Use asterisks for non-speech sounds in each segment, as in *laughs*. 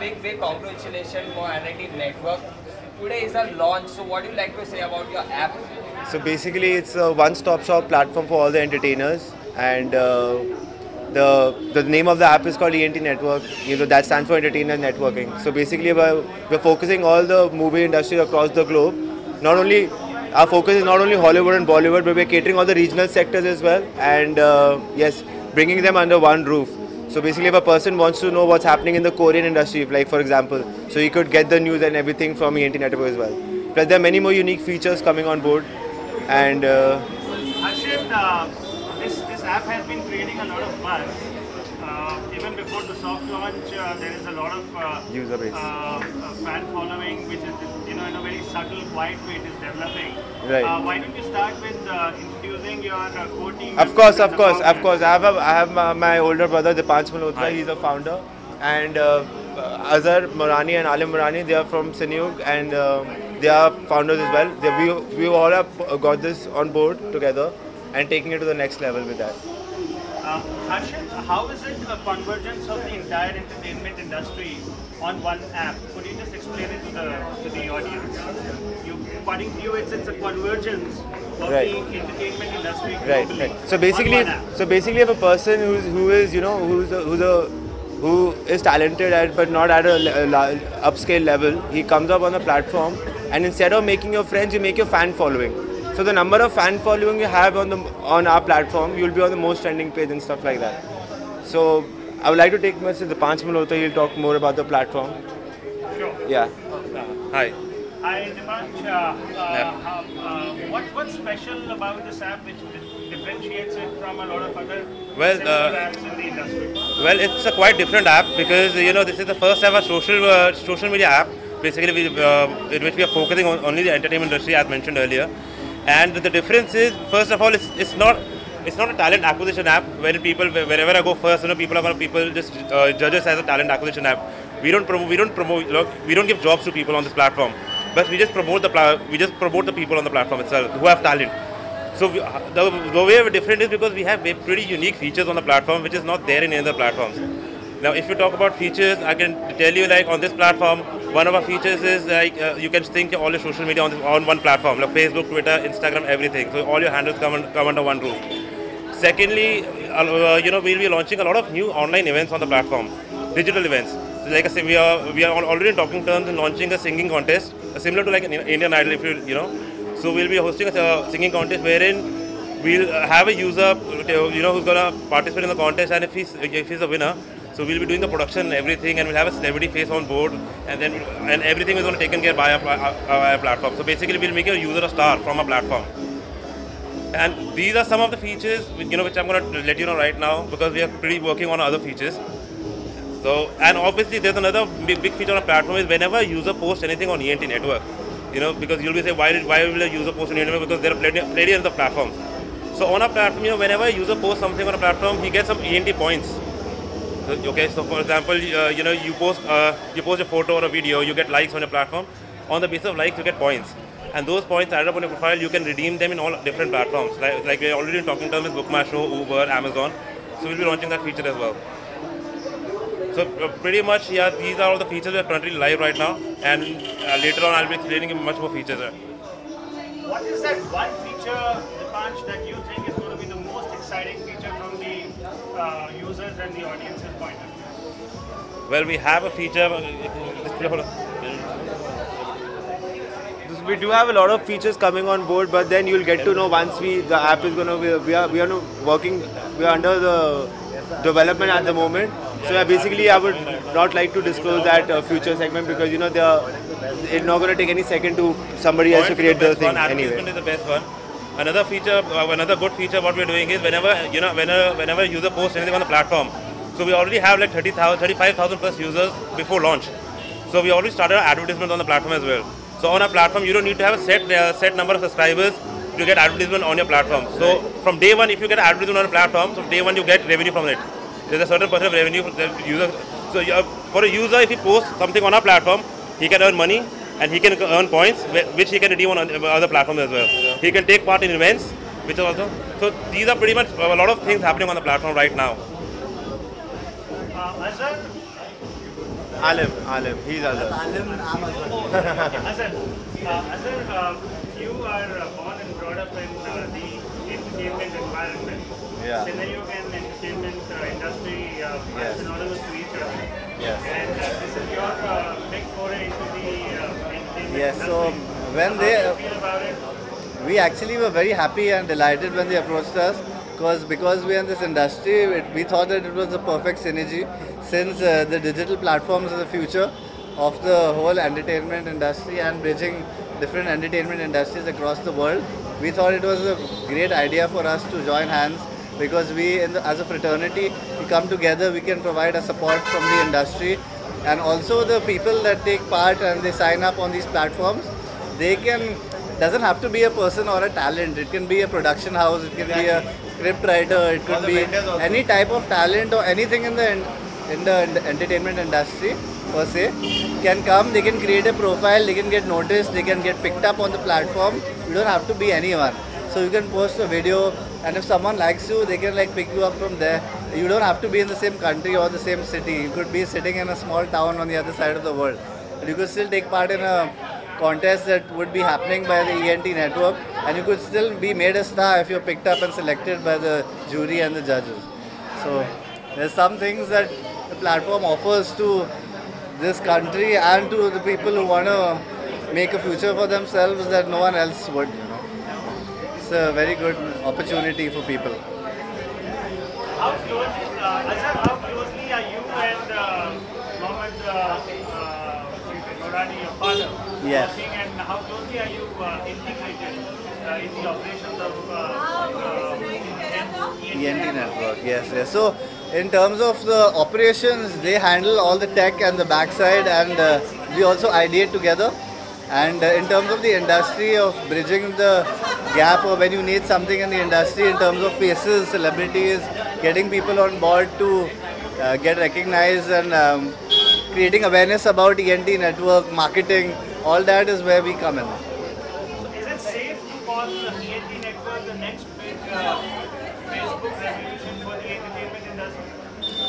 Big, big congratulations for ENT Network. Today is a launch, so what do you like to say about your app? So basically, it's a one-stop shop platform for all the entertainers, and uh, the the name of the app is called ENT Network. You know that stands for Entertainer Networking. So basically, we're, we're focusing all the movie industry across the globe. Not only our focus is not only Hollywood and Bollywood, but we're catering all the regional sectors as well, and uh, yes, bringing them under one roof. So basically, if a person wants to know what's happening in the Korean industry, like for example, so he could get the news and everything from ENT Network as well. Plus, there are many more unique features coming on board, and uh, Harshit, uh, this, this app has been creating a lot of buzz. Uh, even before the soft launch, uh, there is a lot of uh, User base. Uh, uh, fan following, which is you know in a very subtle, quiet way it is developing. Right. Uh, why don't you start with uh, your uh, core team? Of course, of course, of course. I have a, I have my, my older brother Dipansh Malhotra. He's a founder, and uh, Azhar Morani and Alim Morani. They are from Cineyug, and uh, they are founders as well. They, we we all have got this on board together and taking it to the next level with that. Uh, Harshit, how is it a convergence of the entire entertainment industry on one app? Could you explain it to the to the audience? You, according to you, it's it's a convergence of Right. the entertainment industry Right, globally right. So basically, one if, app. so basically, if a person who's who is you know who's a, who's a who is talented at but not at a le- la- upscale level, he comes up on the platform, and instead of making your friends, you make your fan following. So the number of fan following you have on the on our platform, you'll be on the most trending page and stuff like that. So I would like to take Mr. Dipansh Malhotra. He'll talk more about the platform. Sure. Yeah. Hi. Hi, Dipansh. Uh, uh, how- uh, what, what's special about this app which differentiates it from a lot of other Well, uh, apps in the industry? Well, it's a quite different app because you know this is the first ever social uh, social media app. Basically, we, uh, in which we are focusing on only the entertainment industry, as mentioned earlier. And the difference is, first of all, it's, it's not it's not a talent acquisition app. When people wherever I go first, you know, people are gonna people just uh, judge us as a talent acquisition app. We don't promote we don't promote look, we don't give jobs to people on this platform, but we just promote the pla- we just promote the people on the platform itself who have talent. So we, the, the way we're different is because we have pretty unique features on the platform which is not there in any other platforms. Now, if you talk about features, I can tell you like on this platform, one of our features is like uh, you can sync all your social media on, this, on one platform, like Facebook, Twitter, Instagram, everything. So all your handles come, come under one roof. Secondly, uh, you know, we'll be launching a lot of new online events on the platform, digital events. Like I say, we are we are already talking terms and launching a singing contest, uh, similar to like an Indian Idol, if you you know. So we'll be hosting a uh, singing contest wherein we'll uh, have a user, you know, who's gonna participate in the contest, and if he's if he's a winner, so we'll be doing the production and everything, and we'll have a celebrity face on board, and then and everything is gonna be taken care by our, our, our platform. So basically, we'll make a user a star from a platform. And these are some of the features, you know, which I'm going to let you know right now because we are pretty working on other features. So, and obviously there's another big, feature on the platform is whenever a user posts anything on ENT network, you know, because you'll be saying why, did, why will a user post on ENT network because there are plenty, plenty of the platforms. So on a platform, you know, whenever a user posts something on a platform, he gets some ENT points. So, okay, so for example, uh, you know, you post uh, you post a photo or a video, you get likes on your platform. On the basis of likes, you get points, and those points added up on your profile, you can redeem them in all different platforms. Like, like we're already talking terms with Bookmyshow, Uber, Amazon. So we'll be launching that feature as well. So uh, pretty much, yeah, these are all the features that are currently live right now, and uh, later on I'll be explaining much more features. uh. What is that one feature, Dipansh, that you think is going to be the most exciting feature from the uh, users and the audience's point of view? Well, we have a feature. uh, just hold on. We do have a lot of features coming on board, but then you'll get to know once we the app is gonna be we are we are working we are under the development at the moment. So yeah, basically I would not like to disclose that uh, future segment because you know they are it's not gonna take any second to somebody else to create the best thing one, advertisement anyway. is the best one. Another feature, uh, another good feature, what we're doing is whenever you know, whenever whenever a user posts anything on the platform, so we already have like 30,000, 35,000 plus users before launch. So we already started our advertisement on the platform as well. So on our platform, you don't need to have a set uh, set number of subscribers to get advertisement on your platform. So from day one, if you get advertisement on a platform, so day one you get revenue from it. There's a certain percent of revenue for the user. So you, for a user, if he posts something on our platform, he can earn money and he can earn points, which he can redeem on other platforms as well. He can take part in events, which are also. So these are pretty much a lot of things happening on the platform right now. Uh, Azhar, Alim, Alim, he's Alim. *laughs* Azhar, uh, Azhar, uh, you are uh, born and brought up in uh, the entertainment environment. Yeah. Cineyug and entertainment uh, industry uh, Yes. synonymous to each other. Yes. And uh, this is your uh, big foray into the uh, entertainment Yes, industry. so when How they- feel about it? We actually were very happy and delighted when they approached us because because we are in this industry, it, we thought that it was a perfect synergy since uh, the digital platforms are the future of the whole entertainment industry and bridging different entertainment industries across the world. We thought it was a great idea for us to join hands because we, in the, as a fraternity, we come together, we can provide a support from the industry. And also the people that take part and they sign up on these platforms they can doesn't have to be a person or a talent. It can be a production house it can be a script writer it could be any type of talent or anything in the in the entertainment industry per se can come. They can create a profile they can get noticed they can get picked up on the platform. You don't have to be anyone. So you can post a video and if someone likes you they can like pick you up from there you don't have to be in the same country or the same city you could be sitting in a small town on the other side of the world but you could still take part in a contest that would be happening by the ENT network and you could still be made a star if you're picked up and selected by the jury and the judges. So there's some things that the platform offers to this country and to the people who want to make a future for themselves that no one else would. It's a very good opportunity for people. How closely, uh, Azhar, how closely are you and uh, Mohammed uh, uh, Morani, your father, Yes. working and how closely are you uh, integrated uh, in the operations of uh, ENT network, yes, yes. So, in terms of the operations, they handle all the tech and the backside, and uh, we also ideate together. And uh, in terms of the industry of bridging the gap, or when you need something in the industry, in terms of faces, celebrities, getting people on board to uh, get recognized, and um, creating awareness about ENT network, marketing, all that is where we come in. Is it safe to call the ENT network the next big uh, Facebook revolution for the entertainment industry?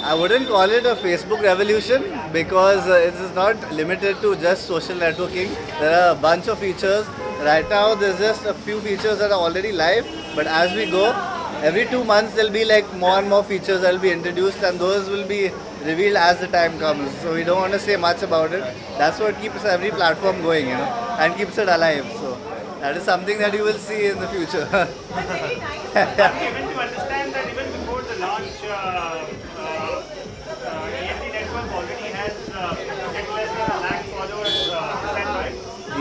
I wouldn't call it a Facebook revolution because uh, it is not limited to just social networking. There are a bunch of features. Right now, there's just a few features that are already live, but as we go, every two months there'll be like more and more features that will be introduced, and those will be revealed as the time comes. So we don't want to say much about it. That's what keeps every platform going, you know, and keeps it alive. So that is something that you will see in the future. *laughs*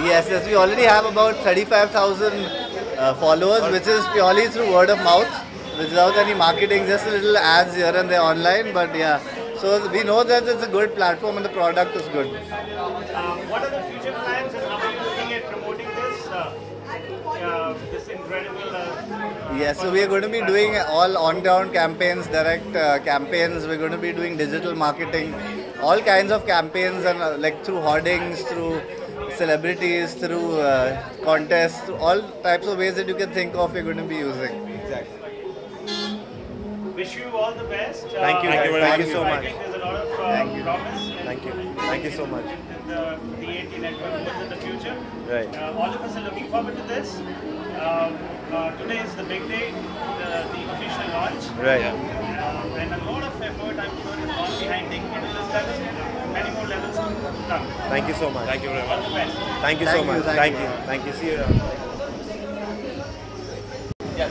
Yes, yes, we already have about 35,000 uh, followers, which is purely through word of mouth, without any marketing, just a little ads here and there online. But yeah, so we know that it's a good platform and the product is good. Uh, what are the future plans and how are you looking at promoting this? Uh, uh, this incredible. Uh, Yes, so we are going to be doing all on-ground campaigns, direct uh, campaigns. We're going to be doing digital marketing, all kinds of campaigns, and uh, like through hoardings, through celebrities, through uh, contests, through all types of ways that you can think of. We're going to be using. Exactly. Wish you all the best. Uh, Thank you, I thank you, think thank you so I much. think there's a lot of uh, Thank you. promise. and Thank you. and Thank you so much. in The, the ENT network both in the future. Right. Uh, all of us are looking forward to this. Uh, uh, today is the big day, the, the official launch. Right. Uh, and a lot of effort, I'm sure, is gone behind taking it to this level. Many more levels to. Thank you so much. Thank you very much. the best. Thank you so Thank you, much. thank Thank you. you. Thank you. See you around. Yes.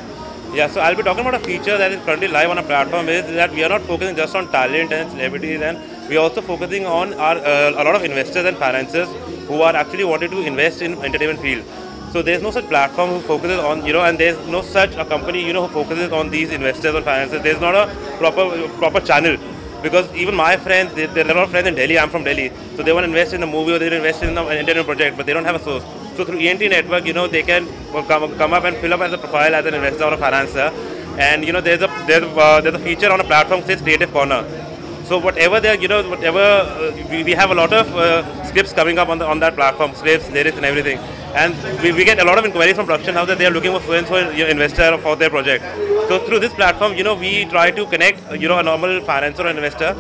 Yeah, so I'll be talking about a feature that is currently live on our platform is that we are not focusing just on talent and celebrities and we are also focusing on our uh, a lot of investors and financiers who are actually wanting to invest in entertainment field. So there's no such platform who focuses on, you know, and there's no such a company, you know, who focuses on these investors or financiers. There's not a proper proper channel because even my friends, they, a lot of friends in Delhi. I'm from Delhi, so they want to invest in the movie or they want to invest in an entertainment project, but they don't have a source. So through ENT network, you know, they can come, come up and fill up as a profile as an investor or a financier, and you know, there's a there's a, uh, there's a feature on a platform says Creative Corner. So whatever they're, you know, whatever uh, we, we have a lot of uh, scripts coming up on the on that platform, scripts, lyrics, and everything. And we, we get a lot of inquiries from production house that they are looking for for you know, investor for their project. So through this platform, you know, we try to connect, uh, you know, a normal financier or investor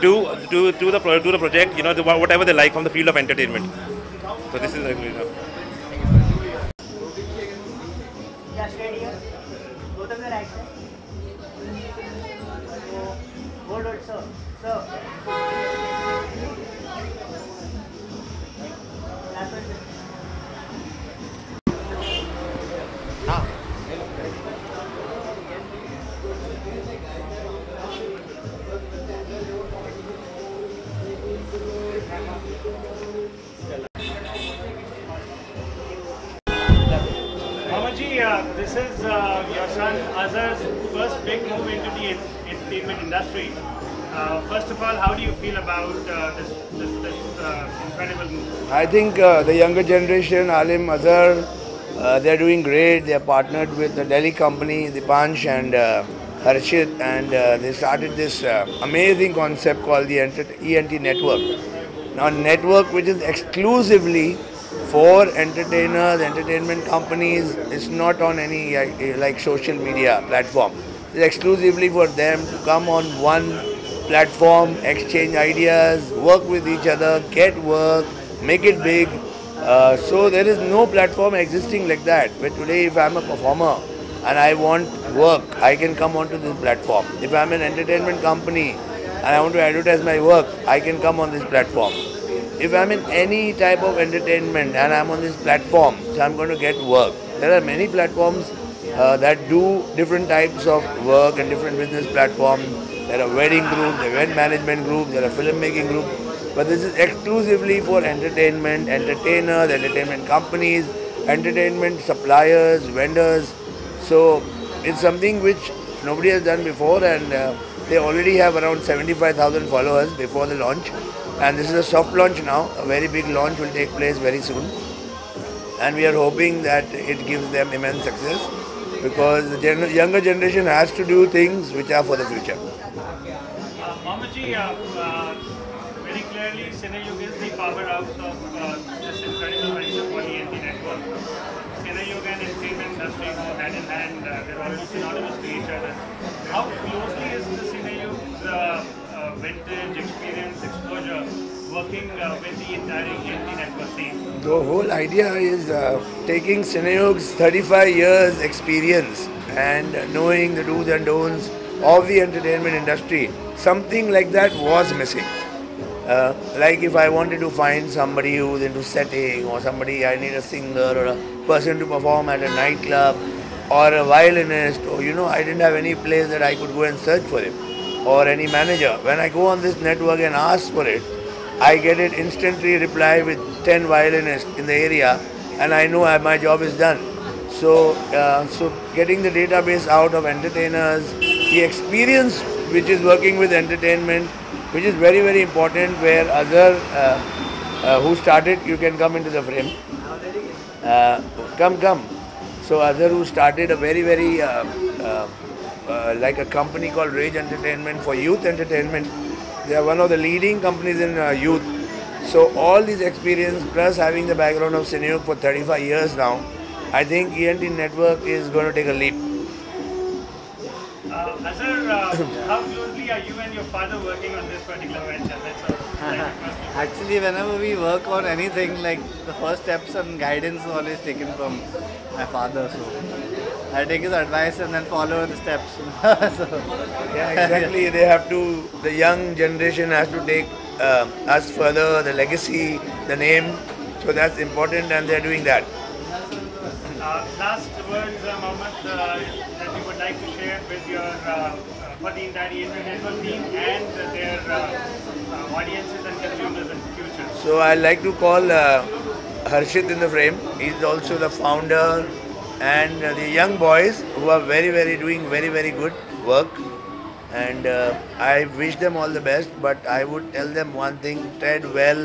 to do do the pro- do the project. You know, the, whatever they like from the field of entertainment. So this is. You know, to the right side. Hold it, sir. Sir. Mamaji, uh, this is uh, your son Azhar's first big move into the entertainment industry. Uh, first of all, how do you feel about uh, this, this, this uh, incredible move? I think uh, the younger generation, Alim Azhar, uh, they're doing great. They're partnered with the Delhi company, Dipansh and uh, Harshit, and uh, they started this amazing concept called the ENT Network. Now, network which is exclusively for entertainers, entertainment companies. It's not on any like social media platform. It's exclusively for them to come on one platform, exchange ideas, work with each other, get work, make it big. Uh, so there is no platform existing like that. But today, if I'm a performer and I want work, I can come onto this platform. If I'm an entertainment company and I want to advertise my work, I can come on this platform. If I'm in any type of entertainment and I'm on this platform, so I'm going to get work. There are many platforms uh, that do different types of work and different business platforms. There are wedding groups, there are event management groups, there are filmmaking groups. But this is exclusively for entertainment, entertainers, entertainment companies, entertainment suppliers, vendors. So it's something which nobody has done before and uh, they already have around 75,000 followers before the launch. And this is a soft launch now. A very big launch will take place very soon. And we are hoping that it gives them immense success because the gen- younger generation has to do things which are for the future. Uh, Mamaji, uh, uh, very clearly, Cineyug is the powerhouse of uh, this incredible venture for the ENT network. Cineyug and entertainment industry go hand in hand, uh, they're already synonymous to each other. How closely is the Cineyug's uh, uh, vintage experience, exposure, working uh, with the entire ENT network team? The whole idea is uh, taking Cineyug's 35 years experience and knowing the do's and don'ts of the entertainment industry. Something like that was missing. Uh, like if I wanted to find somebody who's into setting or somebody I need a singer or a person to perform at a nightclub or a violinist or you know I didn't have any place that I could go and search for him or any manager. When I go on this network and ask for it, I get it instantly reply with 10 violinists in the area and I know I- my job is done. So, uh, so getting the database out of entertainers, the experience which is working with entertainment, which is very very important. Where other uh, uh, who started, you can come into the frame. Uh, come, come. So other who started a very very uh, uh, like a company called Rage Entertainment for youth entertainment. They are one of the leading companies in uh, youth. So all these experience plus having the background of Cineyug for 35 years now, I think ENT Network is going to take a leap. Uh, Azhar, uh, how closely are you and your father working on this particular venture? That's all. Like, *laughs* first- Actually, whenever we work on anything, like the first steps and guidance is always taken from my father. So I take his advice and then follow the steps. *laughs* so, Yeah, exactly. they have to, the young generation has to take uh, us further, the legacy, the name. So that's important and they're doing that. Uh, last words, uh, Mohammed, uh, that you would like to share with your uh, uh, for the entire ENT network team and their uh, uh, audiences and consumers in the future. So I like to call uh, Harshit in the frame. He's also the founder and uh, the young boys who are very, very doing very, very good work. And uh, I wish them all the best. But I would tell them one thing: tread well,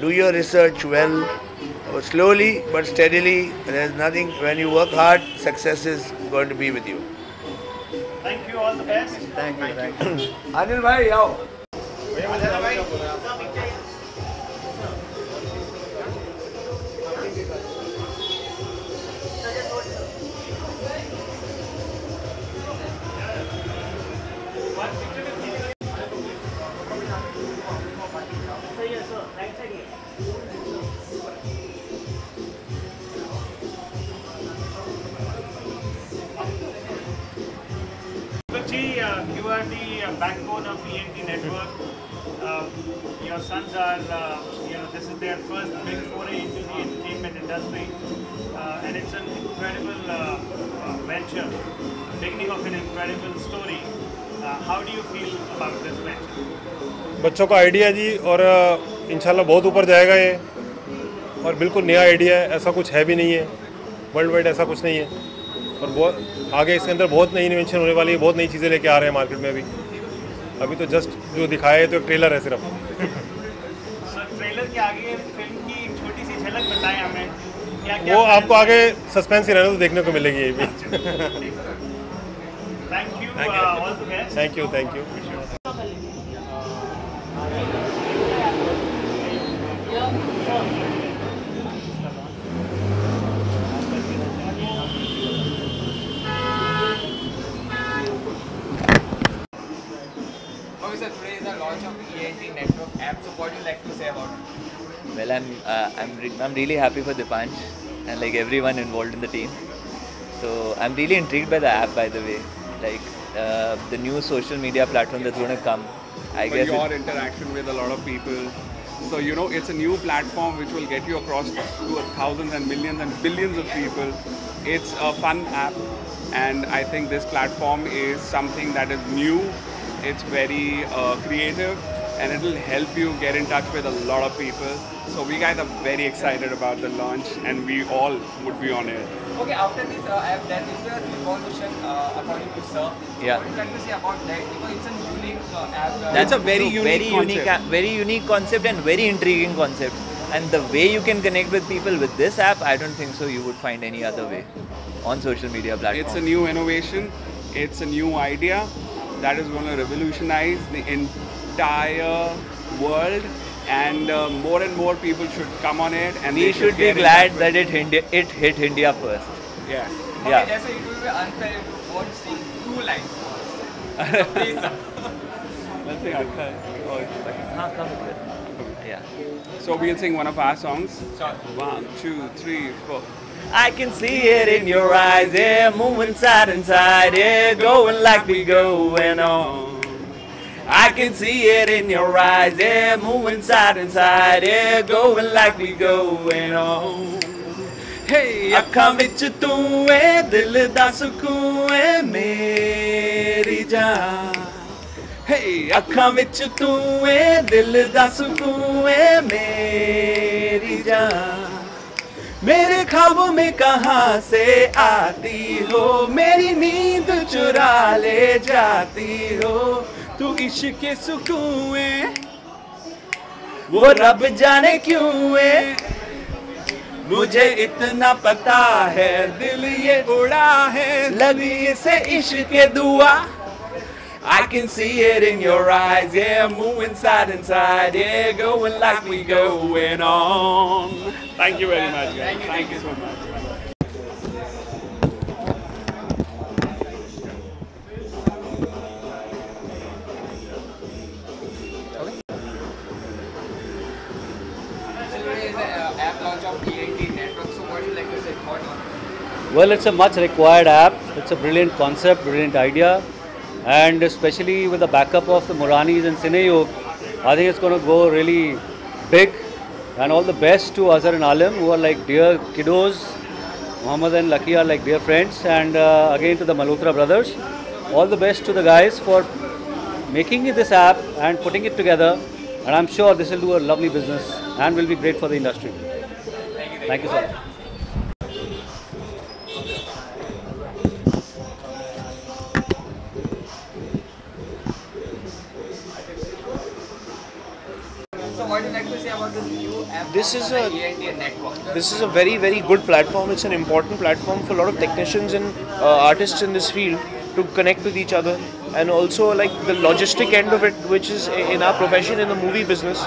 do your research well, slowly but steadily. There's nothing. When you work hard, success is going to be with you. Thank you, all the best. thank you. Thank you. *coughs* Anil bhai, आओ. Of ENT Network. Uh, your sons are, uh, you know, this is their first big foray into the entertainment industry, uh, and it's an incredible uh, uh, venture, beginning of an incredible story. Uh, how do you feel about this venture? बच्चों का idea जी और इंशाल्लाह बहुत ऊपर जाएगा ये और बिल्कुल नया आइडिया है ऐसा कुछ है भी नहीं है वर्ल्ड वाइड ऐसा कुछ नहीं है और बहुत आगे इसके अंदर बहुत नई इन्वेंशन होने वाली है बहुत नई चीज़ें लेके आ रहे हैं मार्केट में अभी अभी तो जस्ट जो दिखाया है तो एक ट्रेलर है सिर्फ़। सर ट्रेलर के आगे फ़िल्म की छोटी सी झलक बताएँ हमें। क्या क्या वो आपको आगे सस्पेंस ही रहना तो देखने को मिलेगी ये भी। Thank you thank you thank you what do you like to say about it? Well, I'm uh, I'm re- I'm really happy for Dipansh and like everyone involved in the team. So I'm really intrigued by the app, by the way. Like uh, the new social media platform that's going to come. I for guess your it- interaction with a lot of people. So you know, it's a new platform which will get you across to thousands and millions and billions of people. It's a fun app, and I think this platform is something that is new. It's very uh, creative, and it will help you get in touch with a lot of people. So we guys are very excited about the launch, and we all would be on it. Okay, after this uh, app, there is a revolution uh, according to sir. Yeah. What do you like to say about that? Because it's a unique uh, app. Uh, That's a very true, unique very unique, concept. a- very unique concept and very intriguing concept. And the way you can connect with people with this app, I don't think so. You would find any other way on social media platforms. It's a new innovation. It's a new idea that is going to revolutionize the entire world, and uh, more and more people should come on it. And we they should be glad touch that it Hindi- it hit India first. with- Yeah. Okay, Yeah. just so it will be unfair if you won't sing two lines. So please. Let's sing it. Haan, come with it. Yeah. So we'll sing one of our songs. Sure. One, two, three, four. I can see it in your eyes, yeah, moving side and side, yeah, going like we going on. I can see it in your eyes, yeah, moving side and side, yeah, going like we going on. Hey, ਅੱਖਾਂ ਵਿੱਚ ਤੂੰ ਏ ਦਿਲ ਦਾ ਸਕੂਨ ਏ ਮੇਰੀ ਜਾਨ Hey, ਅੱਖਾਂ ਵਿੱਚ ਤੂੰ ਏ ਦਿਲ ਦਾ ਸਕੂਨ ਏ ਮੇਰੀ ਜਾਨ मेरे ख्वाबों में कहाँ से आती हो मेरी नींद चुरा ले जाती हो तू इश्क के सुकून है वो रब जाने क्यों है मुझे इतना पता है दिल ये उड़ा है लगी से इश्क के दुआ I can see it in your eyes, yeah, moving side and side, yeah, going like we going on. Thank you very much, guys. Thank you, Thank you so much. Well, it's a much required app. It's a brilliant concept, brilliant idea, and especially with the backup of the Moranis and Cineyug, I think it's going to go really big. And all the best to Azhar and Alim, who are like dear kiddos. Muhammad and Lucky are like dear friends, and uh, again to the Malhotra brothers. All the best to the guys for making this app and putting it together. And I'm sure this will do a lovely business and will be great for the industry. Thank you so This is a-? This is a very, very good platform. It's an important platform for a lot of technicians and uh, artists in this field to connect with each other. And also, like the logistic end of it, which is in our profession in the movie business,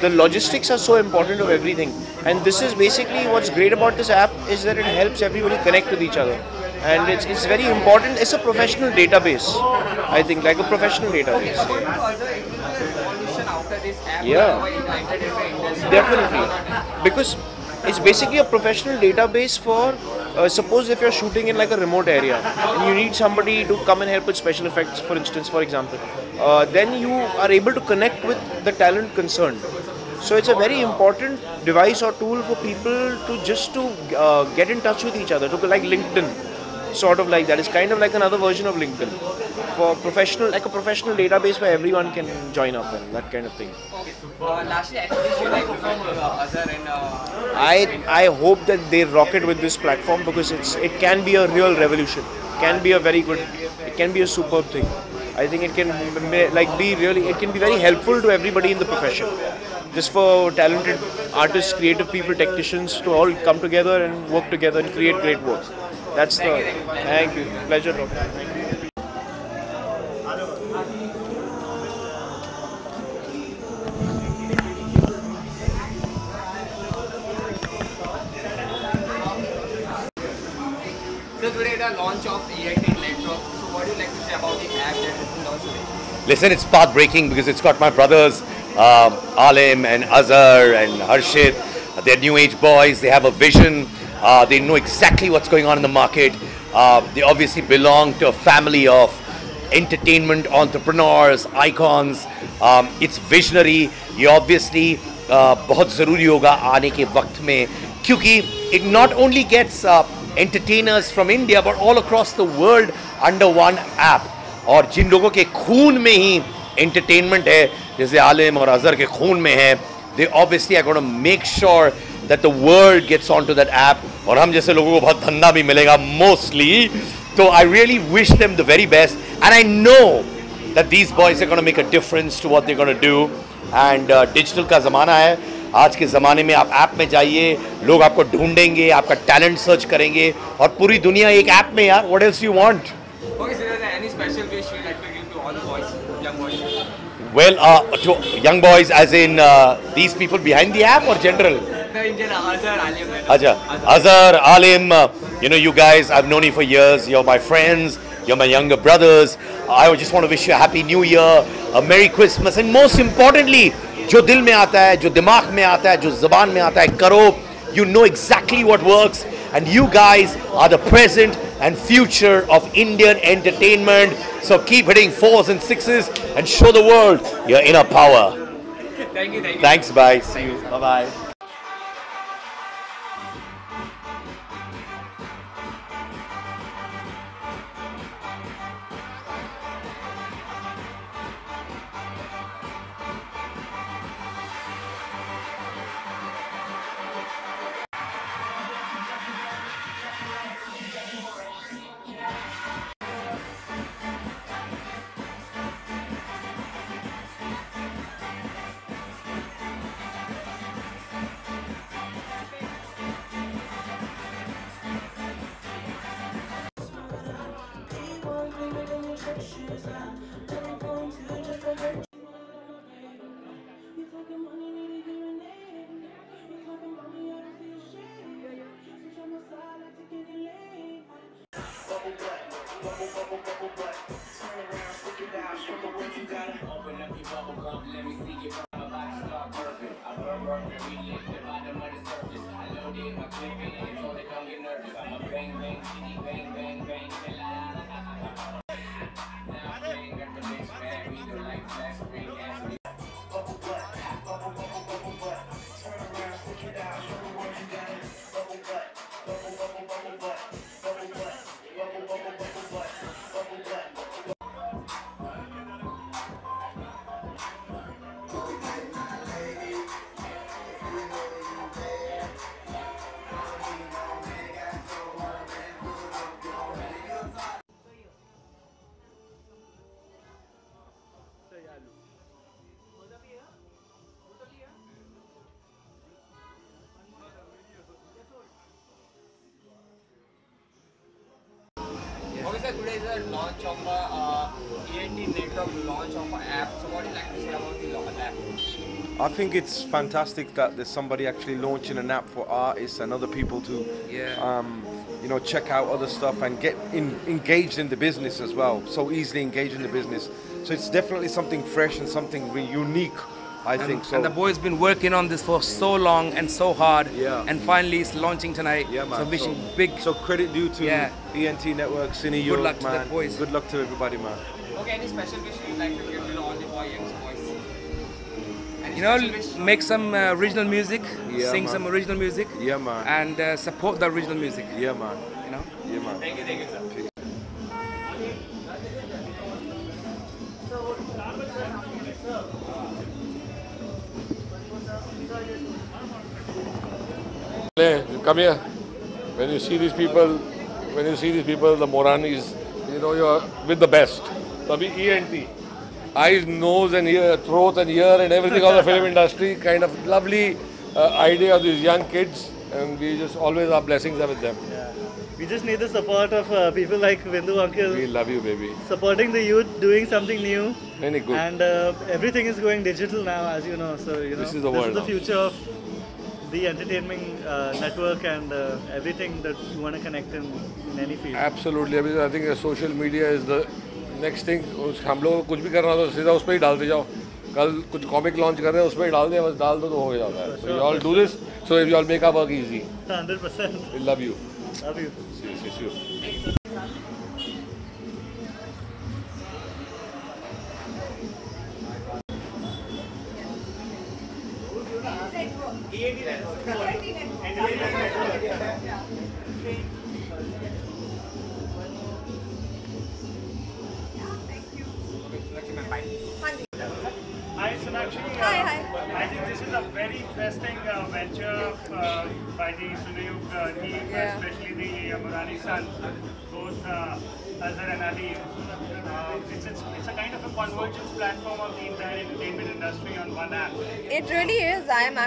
the logistics are so important of everything. And this is basically what's great about this app is that it helps everybody connect with each other. And it's, it's very important. It's a professional database, I think, like a professional database. This app Yeah. Definitely. Because it's basically a professional database for uh, suppose if you're shooting in like a remote area and you need somebody to come and help with special effects, for instance, for example, uh, then you are able to connect with the talent concerned. So it's a very important device or tool for people to just to uh, get in touch with each other, to like LinkedIn, sort of like that. It's kind of like another version of LinkedIn for professional, like a professional database where everyone can join up and that kind of thing. I I hope that they rock it with this platform because it's it can be a real revolution. Can be a very good. It can be a superb thing. I think it can like be really. It can be very helpful to everybody in the profession. Just for talented artists, creative people, technicians to all come together and work together and create great work. That's the. Thank you. Pleasure. Doctor. so today the launch of ENT Network. So what do you like to say about the app that has been launched today? Listen, it's path breaking because it's got my brothers um, Alim and Azhar and Harshit. They're new age boys. They have a vision. Uh, they know exactly what's going on in the market. Uh, they obviously belong to a family of entertainment entrepreneurs, icons. Um, it's visionary. ये obviously uh, बहुत ज़रूरी होगा आने के वक्त में क्योंकि it not only gets uh, entertainers from India but all across the world under one app. और जिन लोगों के खून में ही entertainment है जैसे आलिम और अजहर के खून में है they obviously are going to make sure that the world gets on to that app और हम जैसे लोगों को बहुत धंधा भी मिलेगा मोस्टली तो I really wish them the very best and I know that these boys are gonna make a difference to what they gonna do and digital का ज़माना है। आज के ज़माने में आप ऐप में जाइए लोग आपको ढूंढेंगे आपका टैलेंट सर्च करेंगे और पूरी दुनिया एक ऐप में यार what else you want Well, uh, to young boys, as in uh, these people behind the app or general? The Indian Azhar, Alim, and Aja, Azhar, Alim, uh, you know, you guys, I've known you for years. You're my friends. You're my younger brothers. I just want to wish you a happy new year, a Merry Christmas, and most importantly, जो दिल में आता है, जो दिमाग में आता है, जो ज़बान में आता है, करो. You know exactly what works, and you guys are the present and future of Indian entertainment. So keep hitting fours and sixes and show the world your inner power. Thank you, thank you. Thanks, bye. See you. Bye bye. Okay, sir, today is the launch of a uh, ENT network launch of an app. So what do you like to say about the app? I think it's fantastic that there's somebody actually launching an app for artists and other people to, Yeah. um, you know, check out other stuff and get in, engaged in the business as well. So easily engaged in the business. So it's definitely something fresh and something really unique I and, think so. And the boy's been working on this for so long and so hard. Yeah. And finally it's launching tonight. Yeah, man. So wishing So- big. So credit due to Yeah. ENT Network, Cine Good Europe, luck to the boys. Good luck to everybody, man. Okay, any special wish you'd like to give to all the boy, young boys? Any You know, make some uh, original music, Yeah, sing man. some original music, Yeah, man. and uh, support the original music. Yeah, man. You know. Yeah, man. Thank you, thank you, sir. Hey, come here. When you see these people, when you see these people, the Moranis, you know you're with the best. Tabhi ENT. Eyes, nose and ear, throat and ear and everything of the film industry. Kind of lovely uh, idea of these young kids and we just always our blessings are with them. Yeah. We just need the support of uh, people like Vindu uncle. We love you baby. Supporting the youth, doing something new. Very good. And uh, everything is going digital now, as you know. So you know This is the world the future of the entertainment uh, network and uh, everything that you want to connect in, in any field. Absolutely. I mean, I think uh, social media is the next thing. हम लोग कुछ भी करना हो तो सीधा उस पर ही डालते जाओ कल कुछ कॉमिक लॉन्च कर रहे हैं उस पर ही डाल दें बस डाल दो तो हो जाता है so you all do this so you all make our work easy Hundred percent. we love you Love you. see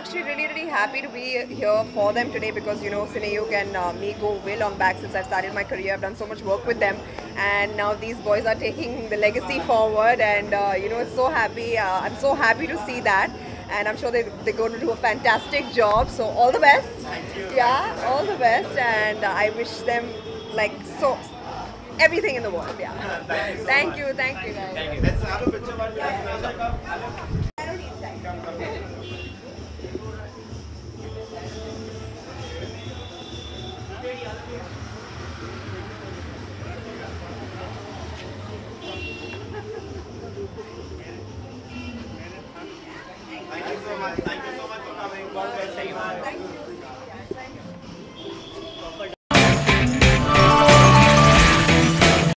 actually really, really happy to be here for them today because you know Cineyug and uh, me go way long back since I've started my career. I've done so much work with them, and now these boys are taking the legacy forward, and uh, you know it's so happy. Uh, I'm so happy to see that, and I'm sure they they're going to do a fantastic job. So all the best. Thank you. Yeah, all the best, and I wish them like so everything in the world. Yeah. *laughs* Thank you. Thank you, guys. Thank you. A picture.